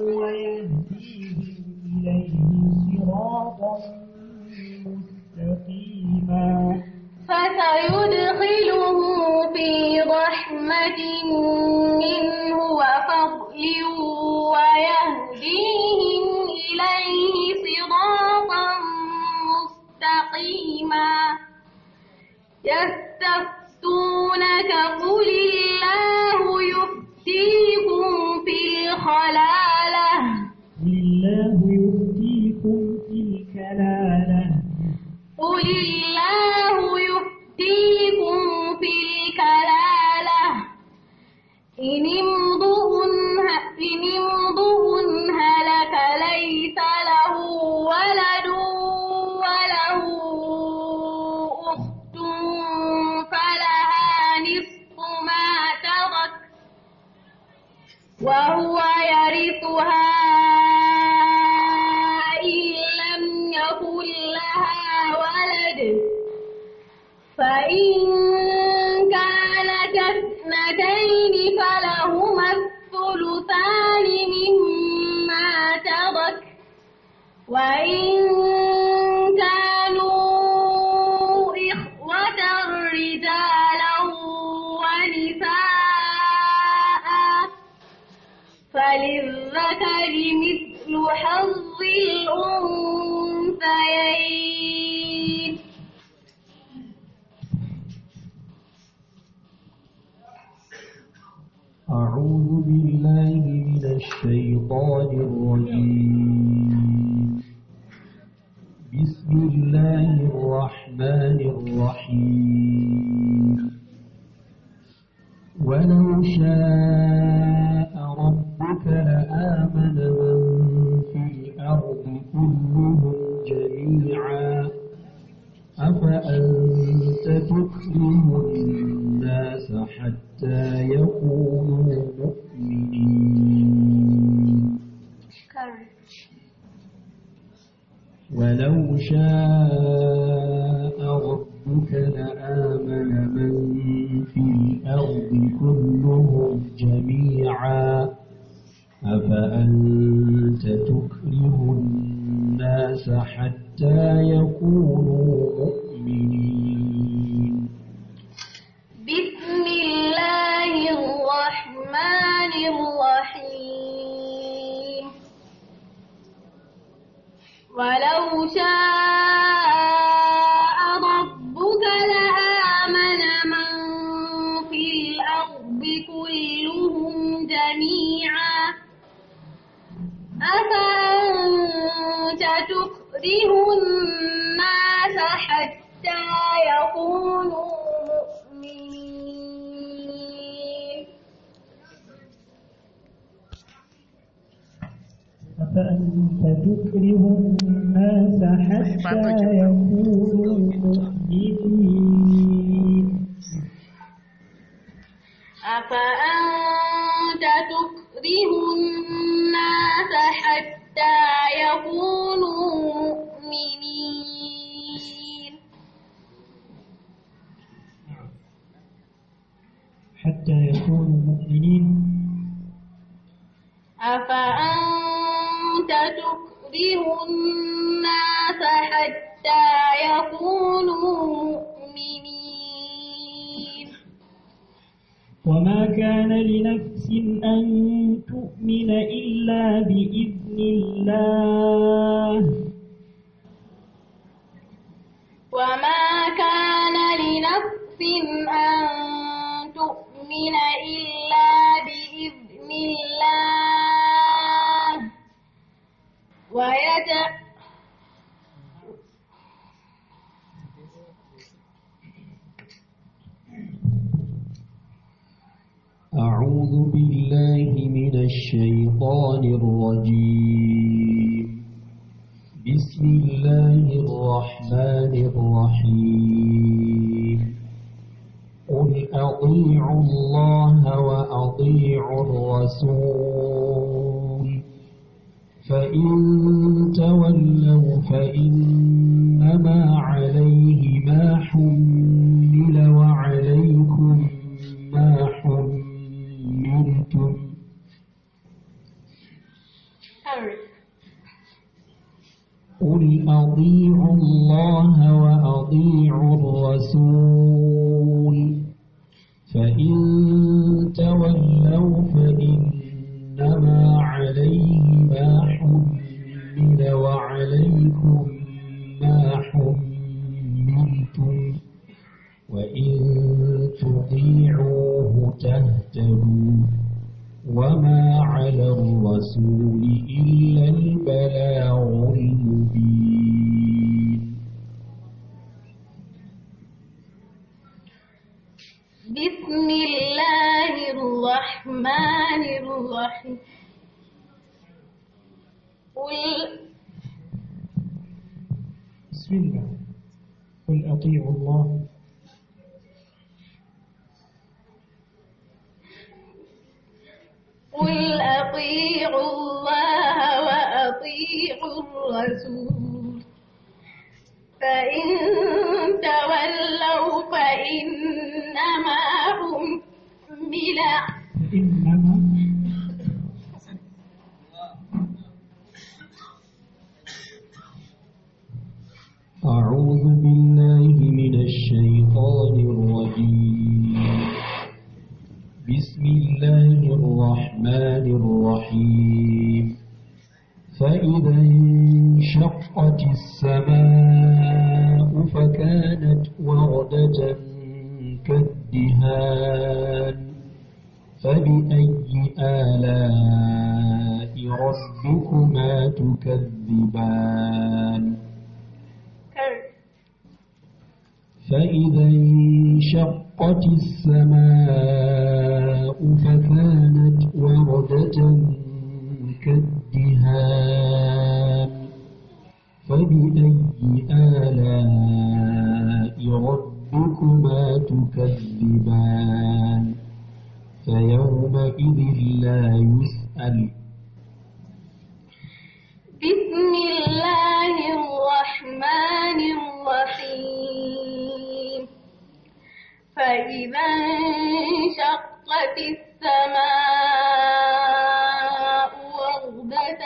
ويهديهم إليه صراطا مستقيما فسيدخله في رحمة منه وفضل ويهديهم إليه صراطا مستقيما. وهو يرثها إن لم يكن لها ولد فإن كانت اثنتين فلهما الثلثان مما ترك وإن الشيطان الرجيم. بسم الله الرحمن الرحيم. ولو شاء ربك لآمن من في الأرض كلهم جميعا. أفأنت تكره الناس حتى يكونوا ولو شاء ربك لآمن من في الأرض كلهم جميعا. أفأنت تكره الناس حتى يكونوا مؤمنين؟ حتى يكونوا مؤمنين. أفأنت تكره الناس حتى يكونوا مؤمنين أفأنت تكره الناس حتى يكونوا حتى يكونوا مؤمنين. أفأنت تكره الناس حتى يكونوا مؤمنين؟ وما كان لنفس أن تؤمن إلا بإذن الله. وما كان لنفس أن تؤمن إلا بإذن الله ويت أعوذ بالله من الشيطان الرجيم. بسم الله الرحمن الرحيم. قل أطيعوا الله وأطيعوا الرسول فإن تولوا فإنما عليه ما حمل وعليكم ما حملتم قل أطيعوا الله وأطيعوا الرسول فإن تولوا فإنما عليه ما حمل وعليكم ما حملتم وإن تطيعوه تهتدوا وما على الرسول إلا البلاغ المبين بسم الله الرحمن الرحيم. قل بسم الله. قل أطيعوا الله. قل أطيعوا الله وأطيعوا الرسول. فإن تولوا فإنما إنما أعوذ بالله من الشيطان الرجيم. بسم الله الرحمن الرحيم. فإذا انشقت السماء فكانت وردة كالدهان. فبأي آلاء ربكما تكذبان؟ فإذا انشقت السماء فكانت وردة بسم الله الرحمن الرحيم. فإذا انشقت السماء وردة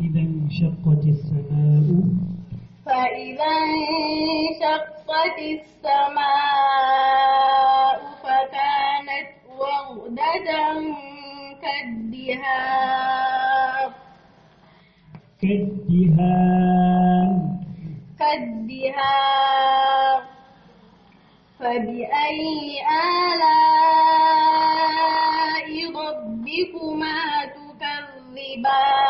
إذا انشقت السماء. فإذا انشقت السماء فكانت وردة كالدهان. كالدهان. كالدهان. فبأي آلاء ربكما تكذبان؟